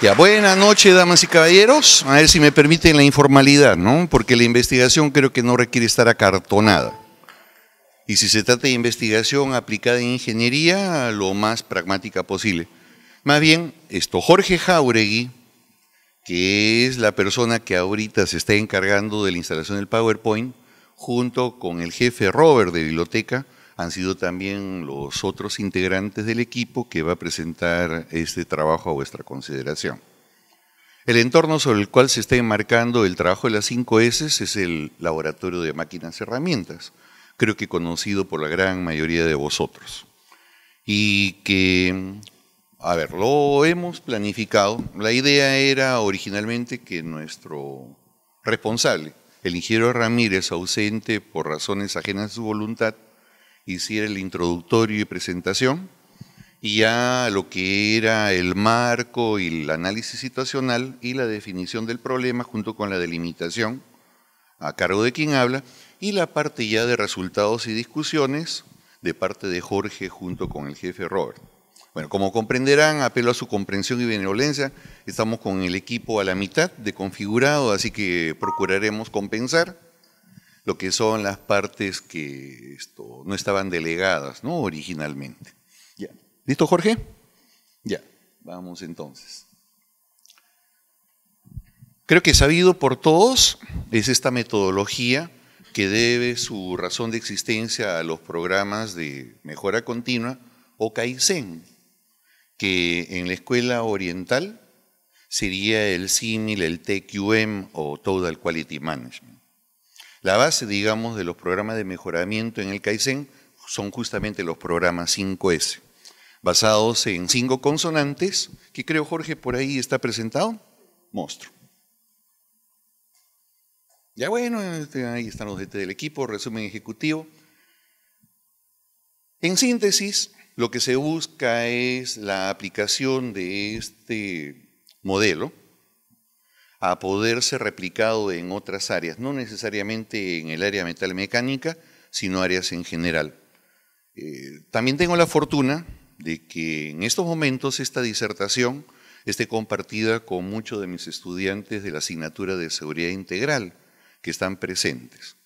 Ya, buenas noches, damas y caballeros. A ver si me permiten la informalidad, ¿no? Porque la investigación creo que no requiere estar acartonada. Y si se trata de investigación aplicada en ingeniería, lo más pragmática posible. Más bien, esto, Jorge Jauregui, que es la persona que ahorita se está encargando de la instalación del PowerPoint, junto con el jefe Robert de biblioteca, han sido también los otros integrantes del equipo que va a presentar este trabajo a vuestra consideración. El entorno sobre el cual se está enmarcando el trabajo de las 5 S es el Laboratorio de Máquinas y Herramientas, creo que conocido por la gran mayoría de vosotros. Y que, a ver, lo hemos planificado. La idea era originalmente que nuestro responsable, el ingeniero Ramírez, ausente por razones ajenas a su voluntad, hiciera el introductorio y presentación, y ya lo que era el marco y el análisis situacional y la definición del problema junto con la delimitación a cargo de quien habla, y la parte ya de resultados y discusiones de parte de Jorge junto con el jefe Robert. Bueno, como comprenderán, apelo a su comprensión y benevolencia, estamos con el equipo a la mitad de configurado, así que procuraremos compensar lo que son las partes que esto, no estaban delegadas ¿no? originalmente. Ya. ¿Listo, Jorge? Ya, vamos entonces. Creo que sabido por todos es esta metodología que debe su razón de existencia a los programas de mejora continua o Kaizen, que en la escuela oriental sería el símil, el TQM o Total Quality Management. La base, digamos, de los programas de mejoramiento en el Kaizen son justamente los programas 5S, basados en cinco consonantes, que creo, Jorge, por ahí está presentado. Monstruo. Ya bueno, este, ahí están los DT del equipo, resumen ejecutivo. En síntesis, lo que se busca es la aplicación de este modelo a poder ser replicado en otras áreas, no necesariamente en el área metalmecánica, sino áreas en general. Eh, también tengo la fortuna de que en estos momentos esta disertación esté compartida con muchos de mis estudiantes de la asignatura de seguridad integral que están presentes.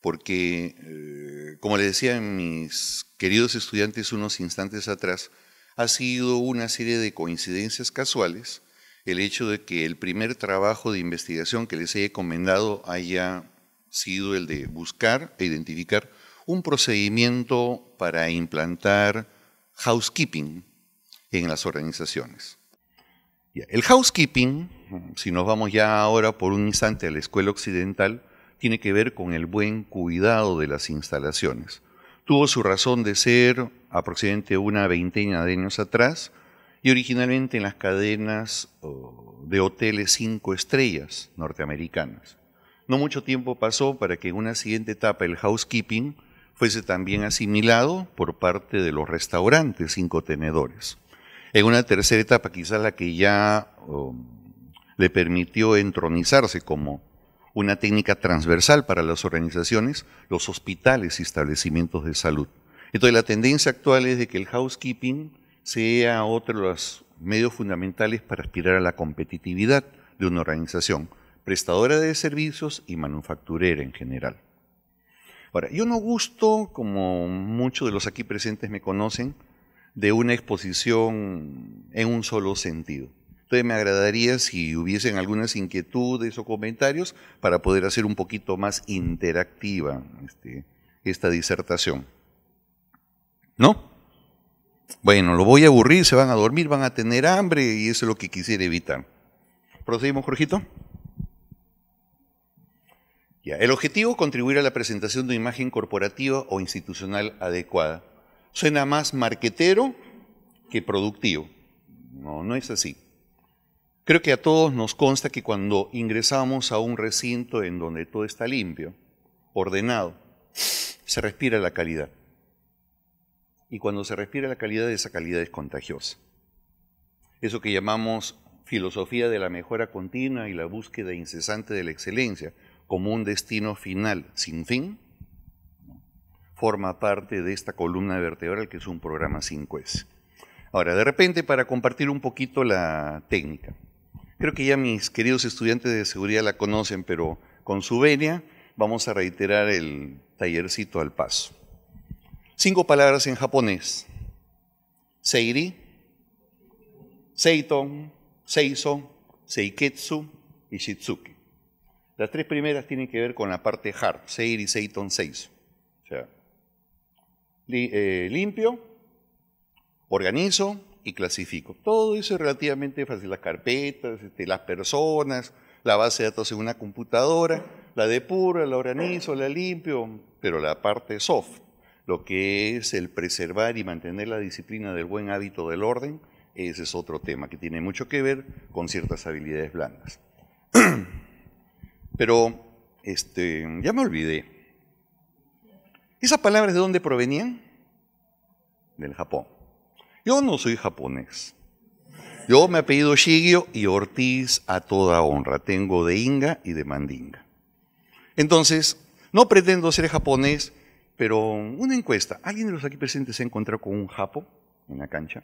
Porque, eh, como les decía mis queridos estudiantes unos instantes atrás, ha sido una serie de coincidencias casuales el hecho de que el primer trabajo de investigación que les he encomendado haya sido el de buscar e identificar un procedimiento para implantar housekeeping en las organizaciones. El housekeeping, si nos vamos ya ahora por un instante a la escuela occidental, tiene que ver con el buen cuidado de las instalaciones. Tuvo su razón de ser aproximadamente una veintena de años atrás, y originalmente en las cadenas de hoteles cinco estrellas norteamericanas. No mucho tiempo pasó para que en una siguiente etapa el housekeeping fuese también asimilado por parte de los restaurantes cinco tenedores. En una tercera etapa, quizás la que ya le permitió entronizarse como una técnica transversal para las organizaciones, los hospitales y establecimientos de salud. Entonces la tendencia actual es de que el housekeeping sea otro de los medios fundamentales para aspirar a la competitividad de una organización, prestadora de servicios y manufacturera en general. Ahora, yo no gusto, como muchos de los aquí presentes me conocen, de una exposición en un solo sentido. Entonces me agradaría si hubiesen algunas inquietudes o comentarios para poder hacer un poquito más interactiva este, esta disertación. ¿No? Bueno, lo voy a aburrir, se van a dormir, van a tener hambre y eso es lo que quisiera evitar. ¿Procedimos, Jorgito? Ya. El objetivo, contribuir a la presentación de una imagen corporativa o institucional adecuada. Suena más marquetero que productivo. No, no es así. Creo que a todos nos consta que cuando ingresamos a un recinto en donde todo está limpio, ordenado, se respira la calidad y cuando se respira la calidad, esa calidad es contagiosa. Eso que llamamos filosofía de la mejora continua y la búsqueda incesante de la excelencia como un destino final sin fin, forma parte de esta columna vertebral que es un programa 5S. Ahora, de repente, para compartir un poquito la técnica. Creo que ya mis queridos estudiantes de seguridad la conocen, pero con su venia vamos a reiterar el tallercito al paso. Cinco palabras en japonés. Seiri, Seito, Seiso, Seiketsu y Shitsuki. Las tres primeras tienen que ver con la parte hard, Seiri, Seiton, Seiso. O sea, eh, limpio, organizo y clasifico. Todo eso es relativamente fácil. Las carpetas, este, las personas, la base de datos en una computadora, la depuro, la organizo, la limpio, pero la parte soft, lo que es el preservar y mantener la disciplina del buen hábito del orden, ese es otro tema que tiene mucho que ver con ciertas habilidades blandas. Pero, este, ya me olvidé. ¿Esas palabras de dónde provenían? Del Japón. Yo no soy japonés. Yo me apellido Shigio y Ortiz a toda honra. Tengo de Inga y de Mandinga. Entonces, no pretendo ser japonés, pero una encuesta. ¿Alguien de los aquí presentes se ha encontrado con un japo en la cancha?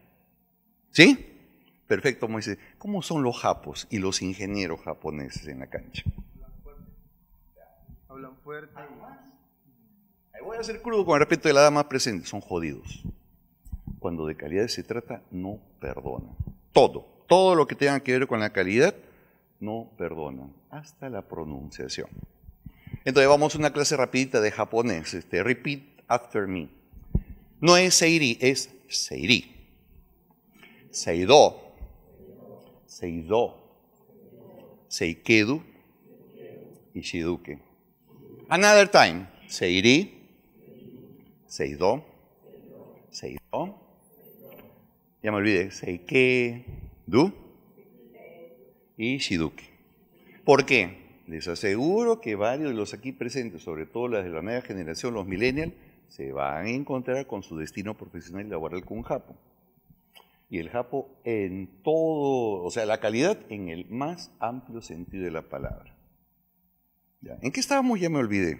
¿Sí? Perfecto, Moisés. ¿Cómo son los japos y los ingenieros japoneses en la cancha? Hablan fuerte. Voy a ser crudo con respecto de la dama presente. Son jodidos. Cuando de calidad se trata, no perdonan. Todo, todo lo que tenga que ver con la calidad, no perdonan. Hasta la pronunciación. Entonces vamos a una clase rapidita de japonés. Este, repeat after me. No es seiri, es seiri. Seido. Seido. Seikedu. Y shiduke. Another time. Seiri. Seido. Seido. Ya me olvidé. Seikedu. Y shiduke. ¿Por qué? Les aseguro que varios de los aquí presentes, sobre todo las de la nueva generación, los millennials, se van a encontrar con su destino profesional y laboral con Japo. Y el Japo en todo, o sea, la calidad en el más amplio sentido de la palabra. ¿En qué estábamos? Ya me olvidé.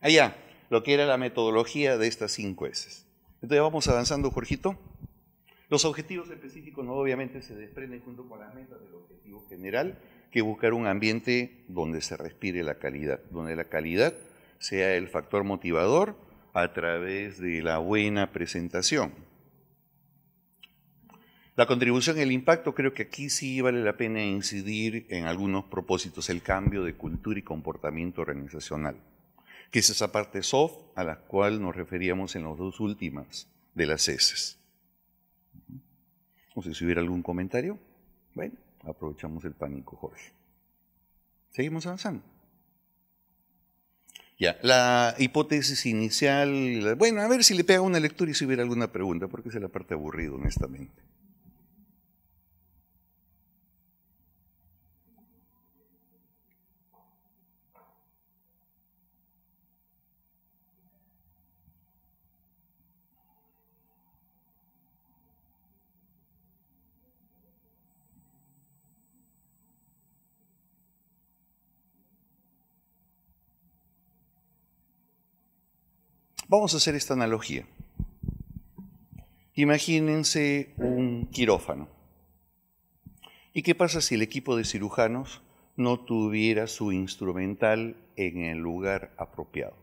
Allá, lo que era la metodología de estas cinco S. Entonces vamos avanzando, Jorgito. Los objetivos específicos no, obviamente se desprenden junto con las metas del objetivo general que buscar un ambiente donde se respire la calidad, donde la calidad sea el factor motivador a través de la buena presentación. La contribución el impacto, creo que aquí sí vale la pena incidir en algunos propósitos, el cambio de cultura y comportamiento organizacional, que es esa parte soft a la cual nos referíamos en las dos últimas de las S. No sé si hubiera algún comentario. Bueno aprovechamos el pánico, Jorge. Seguimos avanzando. Ya, la hipótesis inicial, bueno, a ver si le pega una lectura y si hubiera alguna pregunta, porque es la parte aburrida, honestamente. Vamos a hacer esta analogía. Imagínense un quirófano. ¿Y qué pasa si el equipo de cirujanos no tuviera su instrumental en el lugar apropiado?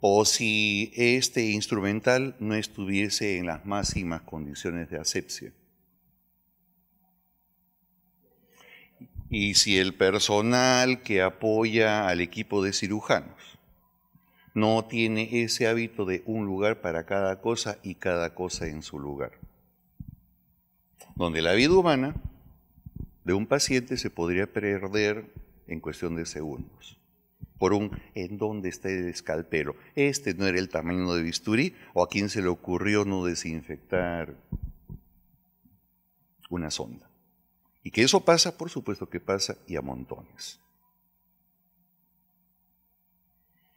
O si este instrumental no estuviese en las máximas condiciones de asepsia. Y si el personal que apoya al equipo de cirujanos no tiene ese hábito de un lugar para cada cosa y cada cosa en su lugar. Donde la vida humana de un paciente se podría perder en cuestión de segundos. Por un ¿en dónde está el escalpelo? Este no era el tamaño de bisturí o a quién se le ocurrió no desinfectar una sonda. Y que eso pasa, por supuesto que pasa y a montones.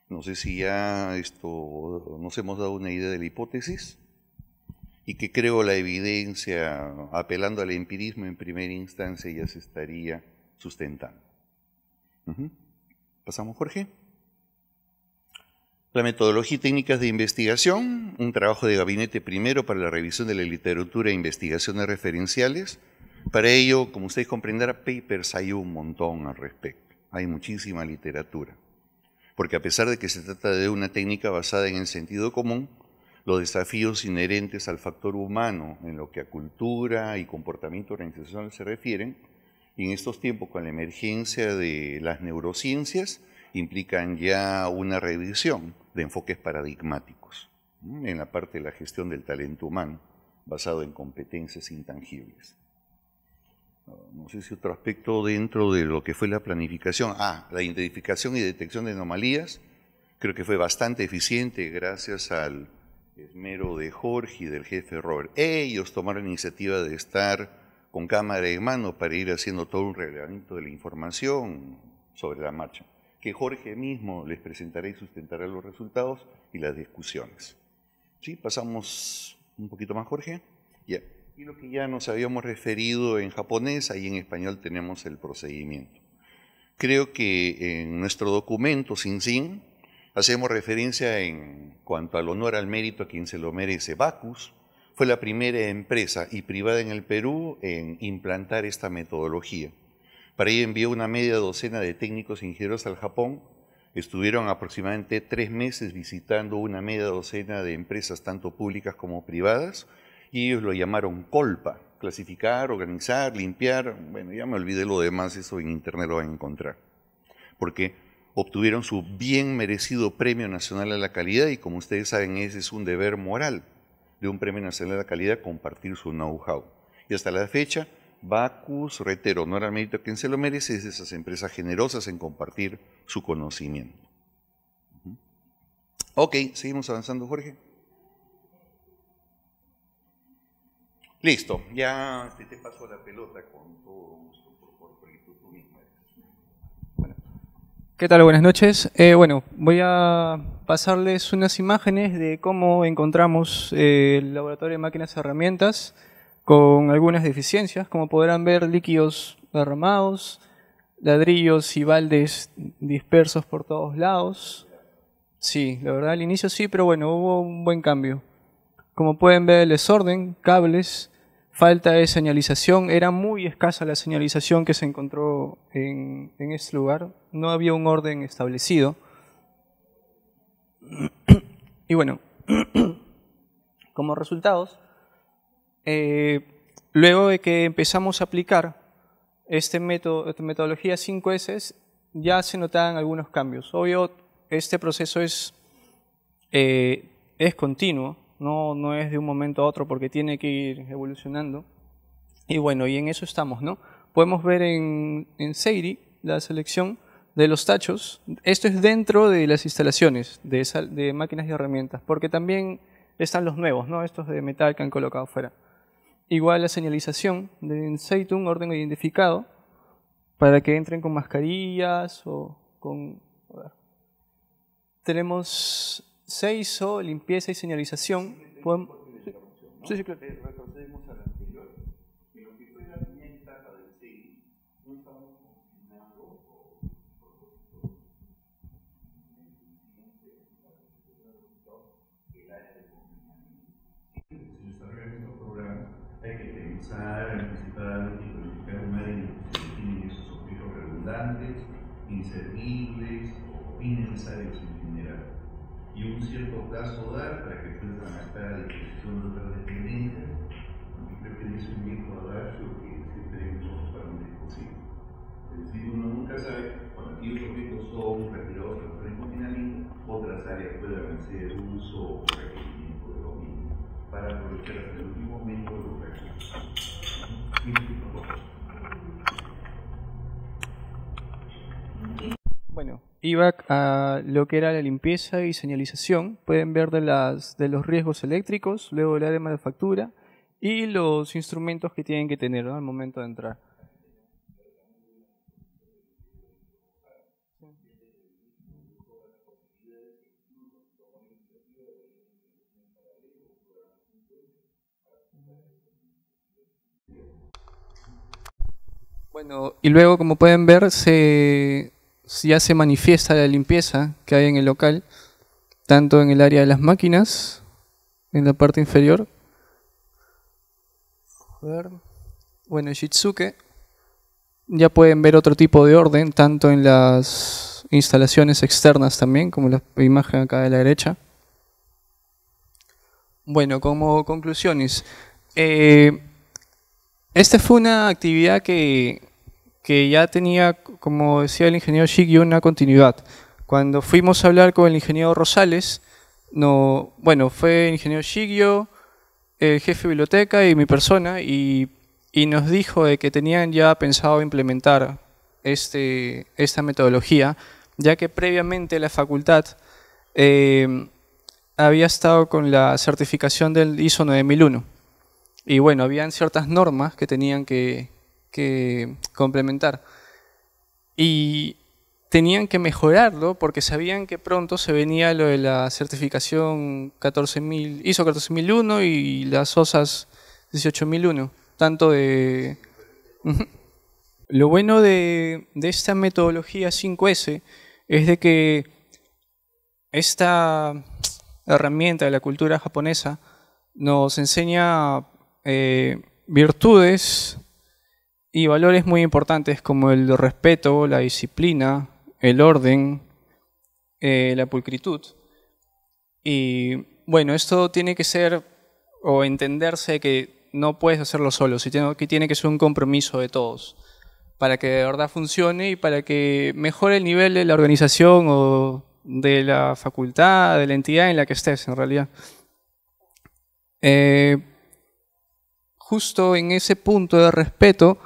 No sé si ya esto nos hemos dado una idea de la hipótesis y que creo la evidencia, apelando al empirismo en primera instancia, ya se estaría sustentando. ¿Pasamos, Jorge? La metodología y técnicas de investigación, un trabajo de gabinete primero para la revisión de la literatura e investigaciones referenciales. Para ello, como ustedes comprenderán, papers hay un montón al respecto. Hay muchísima literatura. Porque a pesar de que se trata de una técnica basada en el sentido común, los desafíos inherentes al factor humano en lo que a cultura y comportamiento organizacional se refieren, en estos tiempos con la emergencia de las neurociencias, implican ya una revisión de enfoques paradigmáticos en la parte de la gestión del talento humano basado en competencias intangibles. No sé si otro aspecto dentro de lo que fue la planificación. Ah, la identificación y detección de anomalías. Creo que fue bastante eficiente gracias al esmero de Jorge y del jefe Robert. Ellos tomaron la iniciativa de estar con cámara en mano para ir haciendo todo un relevamiento de la información sobre la marcha que Jorge mismo les presentará y sustentará los resultados y las discusiones. ¿Sí? Pasamos un poquito más, Jorge. Y lo que ya nos habíamos referido en japonés, ahí en español tenemos el procedimiento. Creo que en nuestro documento, sin sin, hacemos referencia en cuanto al honor al mérito a quien se lo merece. Bacus fue la primera empresa y privada en el Perú en implantar esta metodología. Para ello envió una media docena de técnicos ingenieros al Japón. Estuvieron aproximadamente tres meses visitando una media docena de empresas, tanto públicas como privadas, y ellos lo llamaron colpa, clasificar, organizar, limpiar. Bueno, ya me olvidé lo demás, eso en internet lo van a encontrar. Porque obtuvieron su bien merecido Premio Nacional a la Calidad y como ustedes saben, ese es un deber moral de un Premio Nacional a la Calidad compartir su know-how. Y hasta la fecha Bacus, reitero, honor al mérito a quien se lo merece, es esas empresas generosas en compartir su conocimiento. Ok, seguimos avanzando, Jorge. Listo, ya te, paso la pelota con todo gusto, por, tú mismo. ¿Qué tal? Buenas noches. Eh, bueno, voy a pasarles unas imágenes de cómo encontramos eh, el laboratorio de máquinas y herramientas con algunas deficiencias, como podrán ver líquidos derramados, ladrillos y baldes dispersos por todos lados. Sí, la verdad al inicio sí, pero bueno, hubo un buen cambio. Como pueden ver el desorden, cables, falta de señalización, era muy escasa la señalización que se encontró en, en este lugar, no había un orden establecido. Y bueno, como resultados, eh, luego de que empezamos a aplicar este método, esta metodología 5S, ya se notaban algunos cambios. Obvio, este proceso es, eh, es continuo, no, no es de un momento a otro porque tiene que ir evolucionando. Y bueno, y en eso estamos, ¿no? Podemos ver en, en Seiri la selección de los tachos. Esto es dentro de las instalaciones de, de máquinas y herramientas, porque también están los nuevos, ¿no? Estos de metal que han colocado fuera igual la señalización de un orden identificado, para que entren con mascarillas o con... Tenemos seis o limpieza y señalización. Sí, sí, claro. anticipadamente y planificar un área que tiene esos objetos redundantes, inservibles o innecesarios. Y un cierto plazo dar para que puedan estar a disposición de otras dependencias, creo que es un viejo adagio que siempre hemos para un dispositivo. Es decir, uno nunca sabe cuando aquellos objetos son retirados a los finalistas, otras áreas puedan hacer uso o requerimiento de lo mismo para aprovechar hasta el último momento los recursos. Bueno, iba a lo que era la limpieza y señalización. Pueden ver de, las, de los riesgos eléctricos, luego la de manufactura y los instrumentos que tienen que tener al momento de entrar. Bueno, y luego como pueden ver, se, ya se manifiesta la limpieza que hay en el local. tanto en el área de las máquinas, en la parte inferior. Bueno, en Shitsuke ya pueden ver otro tipo de orden, tanto en las instalaciones externas también, como la imagen acá de la derecha. Bueno, como conclusiones, eh, esta fue una actividad que, ya tenía, como decía el ingeniero Shigio, una continuidad. Cuando fuimos a hablar con el ingeniero Rosales, no, bueno, fue el ingeniero Shigio, el jefe de biblioteca y mi persona, y, nos dijo de que tenían ya pensado implementar este, esta metodología, ya que previamente la facultad eh, había estado con la certificación del ISO 9001. Y bueno, habían ciertas normas que tenían que, complementar. Y tenían que mejorarlo porque sabían que pronto se venía lo de la certificación 14.000, ISO 14001 y las OSAS 18001, tanto de... Lo bueno de, de, esta metodología 5S es de que esta herramienta de la cultura japonesa nos enseña eh, virtudes y valores muy importantes como el respeto, la disciplina, el orden, eh, la pulcritud. Y bueno, esto tiene que ser o entenderse que no puedes hacerlo solo, sino que tiene que ser un compromiso de todos para que de verdad funcione y para que mejore el nivel de la organización o de la facultad, de la entidad en la que estés, en realidad. Eh, justo en ese punto de respeto,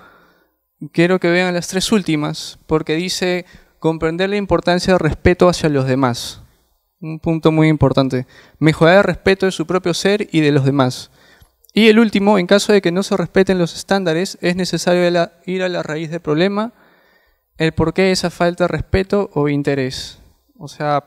quiero que vean las tres últimas, porque dice comprender la importancia del respeto hacia los demás. Un punto muy importante. Mejorar el respeto de su propio ser y de los demás. Y el último, en caso de que no se respeten los estándares, es necesario ir a la raíz del problema, el por qué esa falta de respeto o interés. O sea,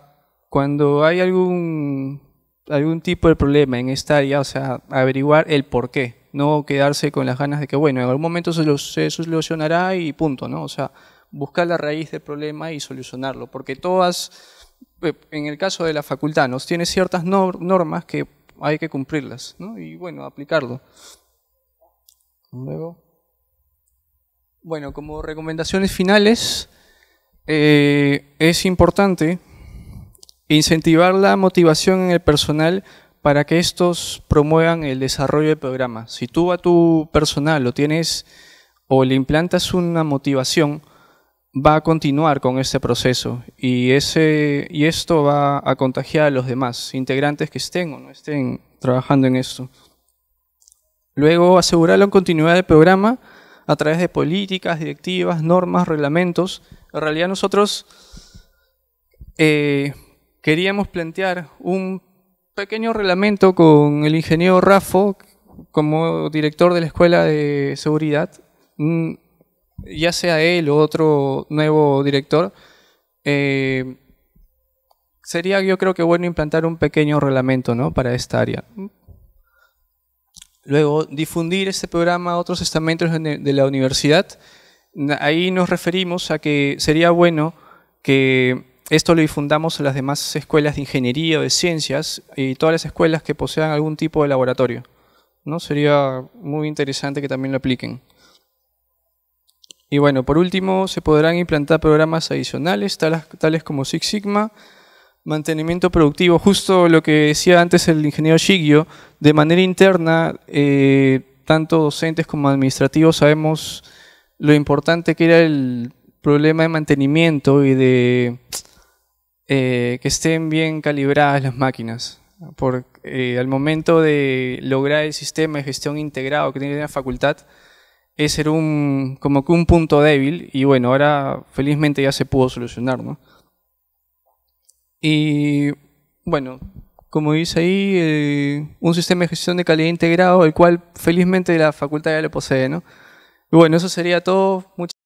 cuando hay algún, algún tipo de problema en esta área, o sea, averiguar el por qué, no quedarse con las ganas de que, bueno, en algún momento se, se solucionará y punto, ¿no? O sea, buscar la raíz del problema y solucionarlo, porque todas, eh, en el caso de la facultad, nos tiene ciertas normas que hay que cumplirlas, ¿no? Y bueno, aplicarlo. Luego. Bueno, como recomendaciones finales, eh, es importante incentivar la motivación en el personal para que estos promuevan el desarrollo del programa. Si tú a tu personal lo tienes o le implantas una motivación, va a continuar con este proceso y, ese, y esto va a contagiar a los demás integrantes que estén o no estén trabajando en esto. Luego, asegurar la continuidad del programa a través de políticas, directivas, normas, reglamentos. En realidad nosotros eh, queríamos plantear un pequeño reglamento con el ingeniero Rafo como director de la Escuela de Seguridad, mm, ya sea él o otro nuevo director. Eh, sería yo creo que bueno implantar un pequeño reglamento ¿no? para esta área. Luego, difundir este programa a otros estamentos de la universidad. Ahí nos referimos a que sería bueno que esto lo difundamos a las demás escuelas de ingeniería o de ciencias y todas las escuelas que posean algún tipo de laboratorio. ¿no? Sería muy interesante que también lo apliquen. Y bueno, por último, se podrán implantar programas adicionales, tales, tales como Six Sigma, mantenimiento productivo, justo lo que decía antes el ingeniero Shigio, de manera interna, eh, tanto docentes como administrativos sabemos lo importante que era el problema de mantenimiento y de eh, que estén bien calibradas las máquinas. Porque eh, al momento de lograr el sistema de gestión integrado que tiene la facultad, es ser un, como que un punto débil y bueno, ahora felizmente ya se pudo solucionar, ¿no? Y bueno, como dice ahí, eh, un sistema de gestión de calidad integrado, el cual felizmente la facultad ya lo posee, ¿no? Y bueno, eso sería todo. Muchas